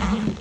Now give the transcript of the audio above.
Yeah.